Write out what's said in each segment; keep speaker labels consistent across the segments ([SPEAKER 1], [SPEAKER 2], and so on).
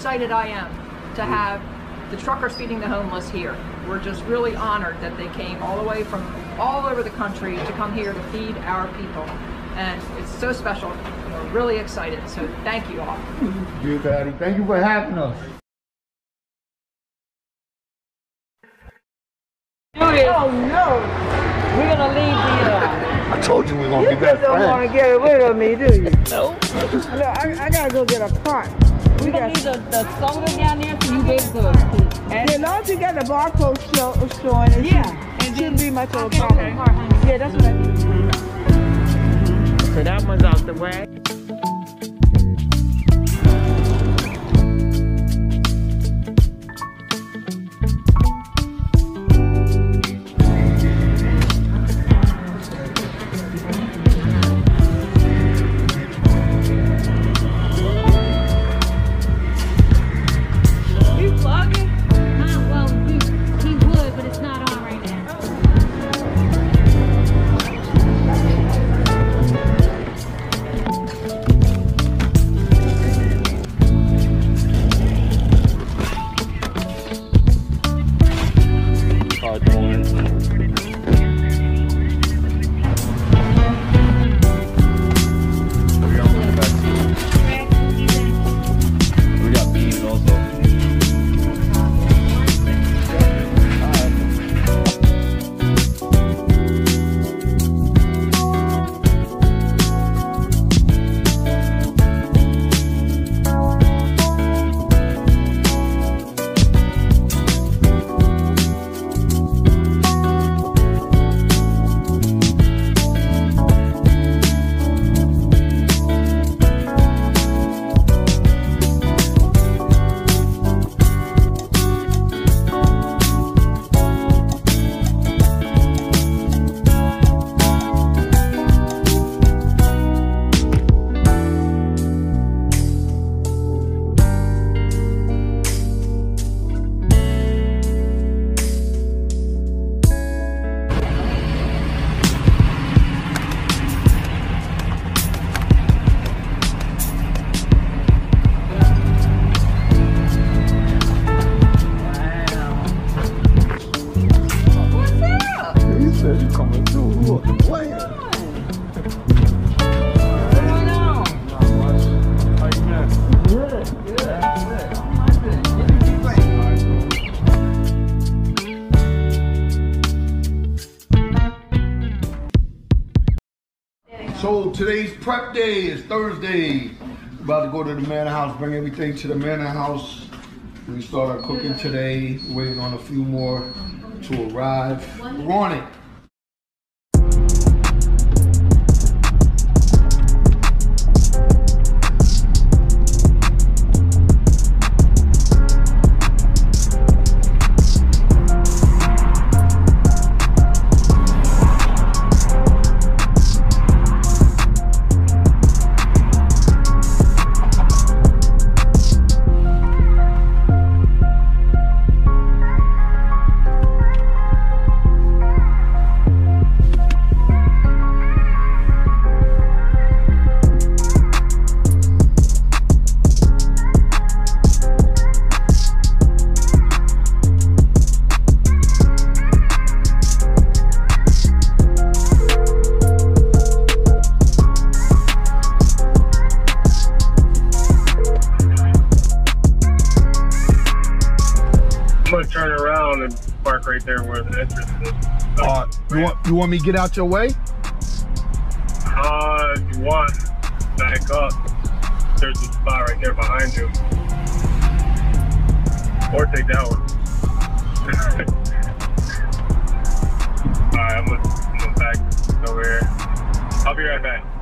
[SPEAKER 1] excited I am to mm. have the truckers feeding the homeless here. We're just really honored that they came all the way from all over the country to come here to feed our people. And it's so special. We're really excited. So thank you all.
[SPEAKER 2] You, Patty. Thank you for having us.
[SPEAKER 3] Oh no! We're gonna leave the. Uh,
[SPEAKER 2] I told you we're gonna
[SPEAKER 3] you
[SPEAKER 2] be best
[SPEAKER 3] just don't want to get rid of me, do you?
[SPEAKER 4] No.
[SPEAKER 3] Look, I, I gotta go get a pot. We
[SPEAKER 4] We
[SPEAKER 3] got.
[SPEAKER 4] gonna leave the, the soda down there so you be able to.
[SPEAKER 3] And as long as you got the barcode show, showing, it
[SPEAKER 4] Yeah,
[SPEAKER 3] shouldn't-
[SPEAKER 4] and
[SPEAKER 3] shouldn't
[SPEAKER 4] then-
[SPEAKER 3] be much of a
[SPEAKER 4] Okay.
[SPEAKER 3] problem. Yeah, that's what I do.
[SPEAKER 4] So that one's out the way.
[SPEAKER 2] Today's prep day is Thursday. About to go to the manor house, bring everything to the manor house. We start our cooking today. Waiting on a few more to arrive. We're on it. Want me to get out your way?
[SPEAKER 5] Uh, you want, back up. There's a spot right there behind you. Or take that one. Alright, I'm gonna, gonna back over here. I'll be right back.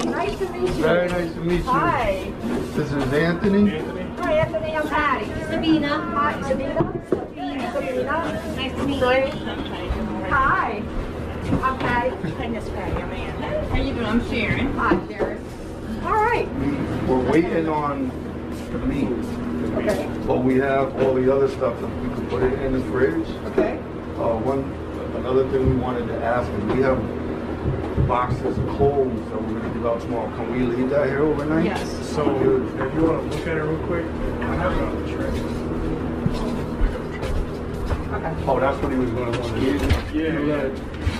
[SPEAKER 2] Freddie,
[SPEAKER 6] nice to meet you.
[SPEAKER 2] Very nice to meet you.
[SPEAKER 6] Hi.
[SPEAKER 2] This is Anthony.
[SPEAKER 6] Hi, Anthony, I'm Patty.
[SPEAKER 7] Sabina.
[SPEAKER 6] Hi, Sabina. Sabina. Sabina.
[SPEAKER 7] Nice to meet
[SPEAKER 6] Great.
[SPEAKER 7] you.
[SPEAKER 6] Hi. I'm Patty.
[SPEAKER 7] Hi, Miss Patty. I'm Ann. How you doing? I'm Sharon.
[SPEAKER 6] Hi, Sharon. All right.
[SPEAKER 2] We're waiting on the meat,
[SPEAKER 6] Okay.
[SPEAKER 2] but we have all the other stuff that we can put it in the fridge.
[SPEAKER 6] Okay.
[SPEAKER 2] Uh, one, another thing we wanted to ask is we have boxes of clothes that we're gonna give out tomorrow. Can we leave that here overnight?
[SPEAKER 1] Yes.
[SPEAKER 5] So, if you want to look at it real quick, I have it on the tray.
[SPEAKER 2] Oh, that's what he was gonna want to do.
[SPEAKER 5] Yeah, yeah.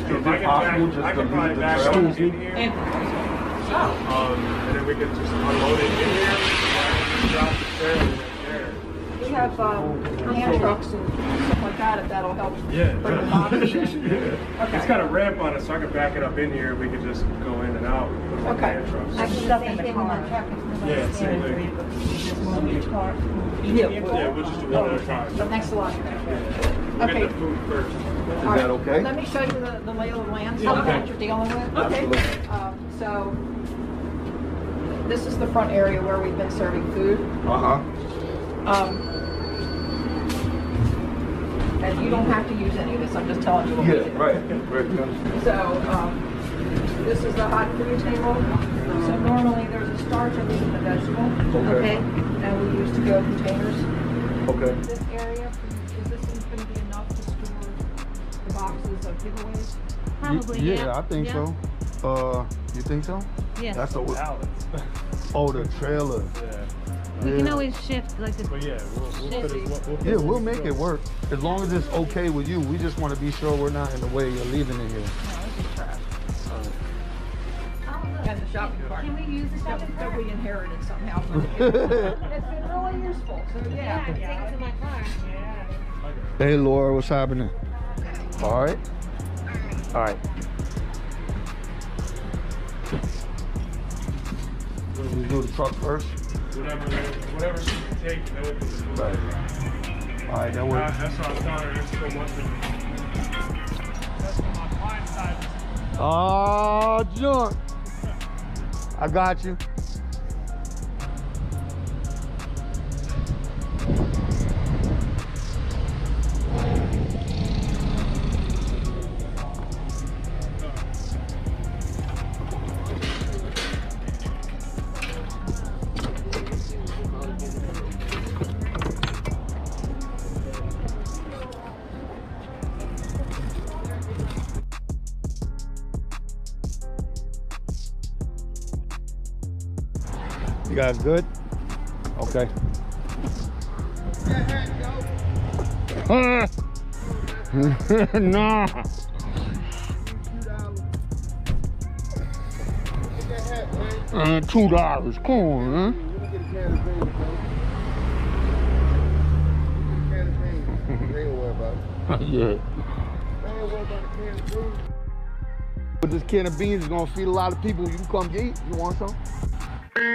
[SPEAKER 5] So if
[SPEAKER 2] it possible
[SPEAKER 5] back,
[SPEAKER 2] just
[SPEAKER 5] I
[SPEAKER 2] to
[SPEAKER 5] can
[SPEAKER 2] leave the
[SPEAKER 5] back
[SPEAKER 2] trailer?
[SPEAKER 5] up in here. Um, and then we can just unload it in here. Drop the trailer right there.
[SPEAKER 1] We have um, hand trucks and stuff like that, if that'll help.
[SPEAKER 5] Yeah,
[SPEAKER 1] Bring the boxes in.
[SPEAKER 5] yeah. It's got a ramp on it, so I can back it up in here. And we can just go in and out. with the
[SPEAKER 1] Okay.
[SPEAKER 5] hand trucks.
[SPEAKER 1] Stuff in the car.
[SPEAKER 5] Yeah, same thing.
[SPEAKER 1] Yeah.
[SPEAKER 5] Yeah, we'll just do one at a time.
[SPEAKER 1] But thanks a lot.
[SPEAKER 5] We'll
[SPEAKER 1] Okay.
[SPEAKER 5] get the food first.
[SPEAKER 2] Is that okay?
[SPEAKER 1] Let me show you the, the lay of the land,
[SPEAKER 5] Yeah, okay.
[SPEAKER 1] that you're dealing with.
[SPEAKER 2] Absolutely.
[SPEAKER 1] Um, so, this is the front area where we've been serving food.
[SPEAKER 2] Uh-huh.
[SPEAKER 1] Um, and you don't have to use any of this, I'm just telling you what we
[SPEAKER 2] Yeah,
[SPEAKER 1] did.
[SPEAKER 2] right, right.
[SPEAKER 1] So, um, this is the hot food table. So normally there's a starch underneath the vegetable.
[SPEAKER 2] Okay.
[SPEAKER 1] And we use to-go containers.
[SPEAKER 2] Okay.
[SPEAKER 1] This area, is this going to be enough to store the boxes of giveaways?
[SPEAKER 7] Probably,
[SPEAKER 2] yeah,
[SPEAKER 7] yeah.
[SPEAKER 2] I think
[SPEAKER 7] Yeah.
[SPEAKER 2] so. Uh, you think so?
[SPEAKER 7] Yeah.
[SPEAKER 2] That's a,
[SPEAKER 5] Pallets.
[SPEAKER 2] oh, the trailer.
[SPEAKER 5] Yeah.
[SPEAKER 7] We can always shift like the.
[SPEAKER 5] But yeah, we'll, we'll put it. We'll, we'll
[SPEAKER 2] Yeah, we'll make it work. As long as it's okay with you. We just want to be sure we're not in the way you're leaving it here.
[SPEAKER 1] And the shopping cart.
[SPEAKER 7] Can we use the
[SPEAKER 1] That
[SPEAKER 7] shopping
[SPEAKER 1] that
[SPEAKER 7] cart?
[SPEAKER 1] we inherited somehow. from the- It's been really useful, so
[SPEAKER 7] Yeah, I
[SPEAKER 1] yeah.
[SPEAKER 7] take it to my car.
[SPEAKER 2] Hey, Laura, what's happening? All right. All right. We do the truck first.
[SPEAKER 5] Whatever, whatever she can take, then we can just move
[SPEAKER 2] Right. All right, that
[SPEAKER 5] Uh,
[SPEAKER 2] works.
[SPEAKER 5] that's what I'm telling her. There's so much. That's on my blind side.
[SPEAKER 2] Oh, junk. I got you. Guys good? Okay. nah. Uh, two dollars. Come on, man. yeah. But this can of beans is gonna feed a lot of people. You can come eat. You want some?
[SPEAKER 5] thank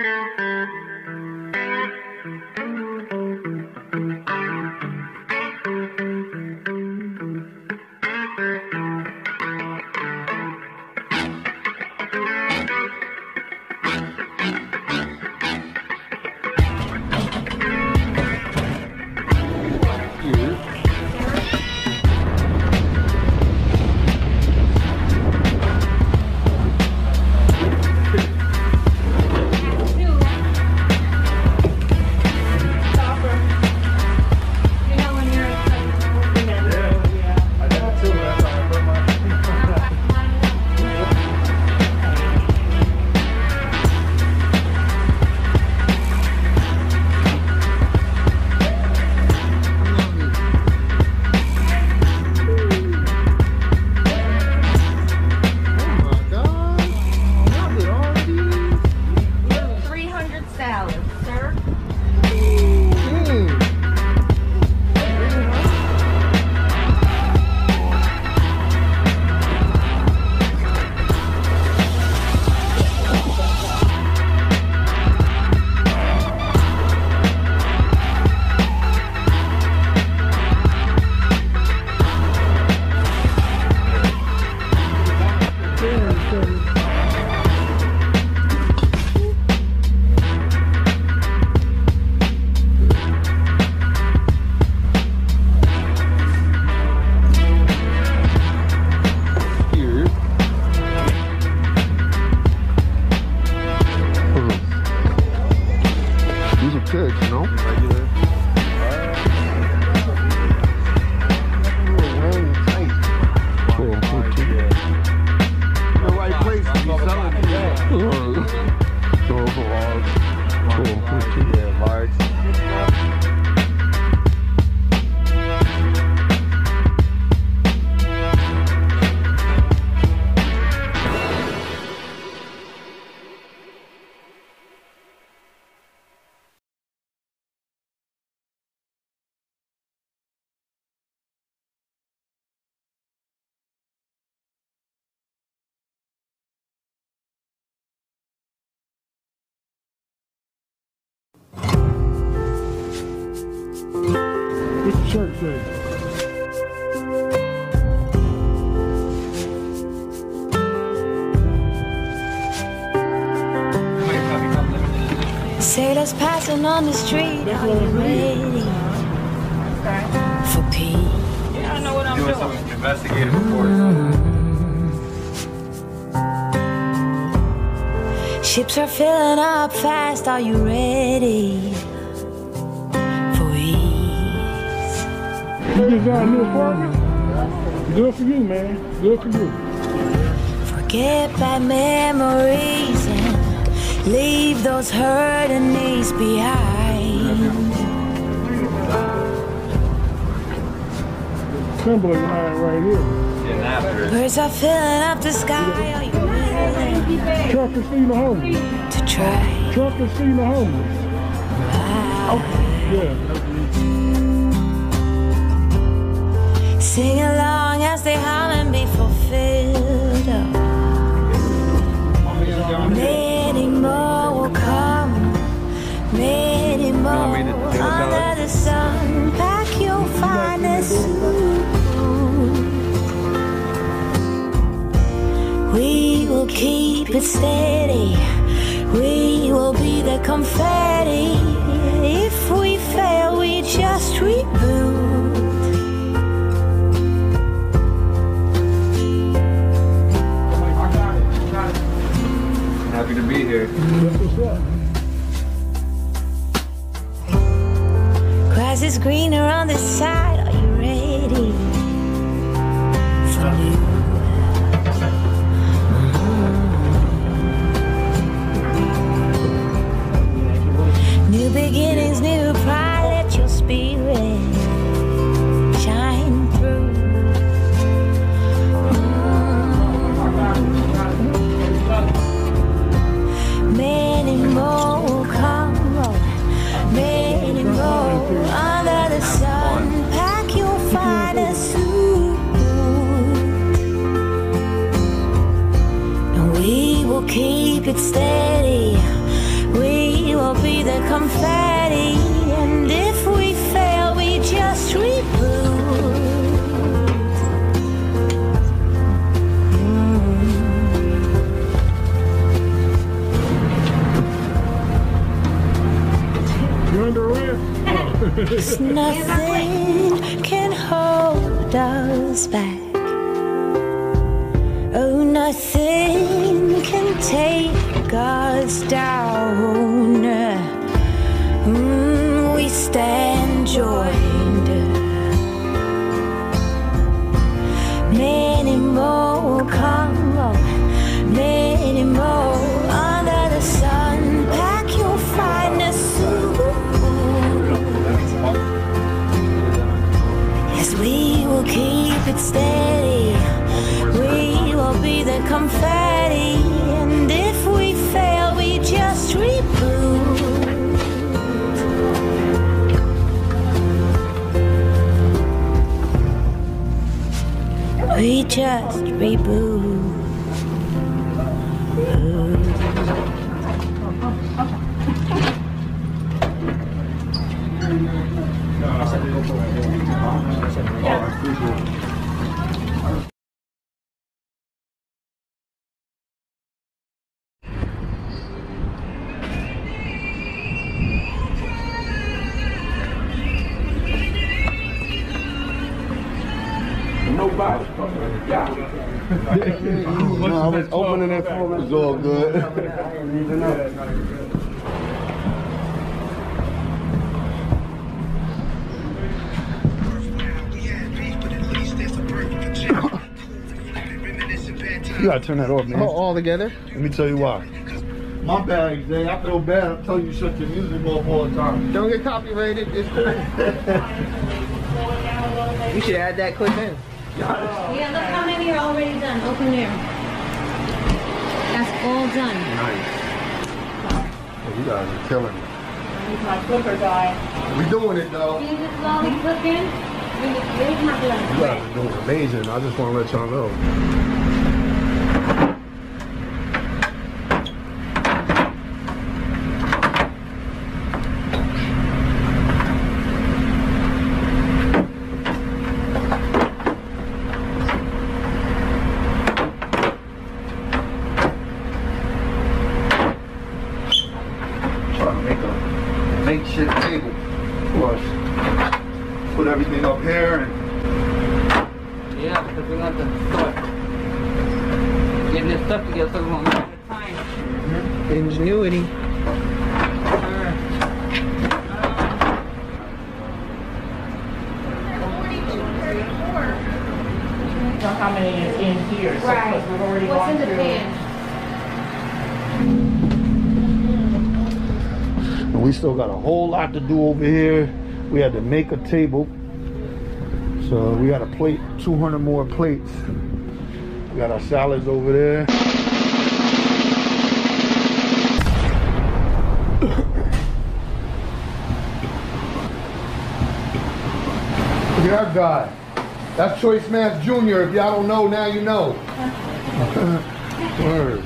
[SPEAKER 5] you
[SPEAKER 8] Sailors passing on the street, are you ready for peace?
[SPEAKER 1] Yeah, I know what I'm
[SPEAKER 9] Doing
[SPEAKER 1] doing.
[SPEAKER 9] some investigative reports. Mm-hmm.
[SPEAKER 8] Ships are filling up fast, are you ready for ease?
[SPEAKER 5] You just got a new apartment? Good for you, man. Good for you.
[SPEAKER 8] Forget bad memories and leave those hurting knees behind.
[SPEAKER 5] Assembly line right here.
[SPEAKER 9] And after.
[SPEAKER 8] Birds are filling up the sky, are you ready
[SPEAKER 5] Truck is feeding the homeless.
[SPEAKER 8] to try?
[SPEAKER 5] Truck is feeding the homeless. Yeah.
[SPEAKER 8] Sing along as they hum and be fulfilled. Under the sun. We will keep it steady. We will be the confetti. If we fail, we just reboot.
[SPEAKER 9] Happy to be here.
[SPEAKER 8] Greener on this side. Are you ready for new? Mm-hmm. New beginnings, new back. Oh, nothing can take us down. Mm, we stand joined. Steady. We will be the confetti. And if we fail, we just reboot. We just reboot.
[SPEAKER 5] Nobody.
[SPEAKER 2] You gotta turn that off, man.
[SPEAKER 3] all together?
[SPEAKER 2] Let me tell you why. My bad, Zay. I feel bad. I'm telling you, shut your music off all the time.
[SPEAKER 3] Don't get copyrighted. It's cool. you should add that clip in.
[SPEAKER 7] Yeah, look how many are already done. Open there. That's all done.
[SPEAKER 2] You guys are killing me.
[SPEAKER 1] My clipper guy.
[SPEAKER 2] We doing it though.
[SPEAKER 7] See this slowly clip in? Where's my
[SPEAKER 2] You guys are doing amazing. I just want to let y'all know.
[SPEAKER 3] out because we're going to start getting this stuff together so we won't have time.
[SPEAKER 4] Ingenuity.
[SPEAKER 3] Know how many is in here? so
[SPEAKER 7] Right.
[SPEAKER 3] because We've already
[SPEAKER 7] What's in the
[SPEAKER 3] through.
[SPEAKER 7] pan?
[SPEAKER 2] And we still got a whole lot to do over here. We had to make a table. So we got a plate, 200 more plates. We got our salads over there. Look at that guy. That's Choicemas Jr. If y'all don't know, now you know. Word.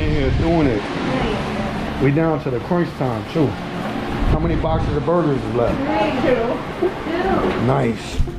[SPEAKER 2] In here doing it. We down to the crunch time too. How many boxes of burgers is left? Nice.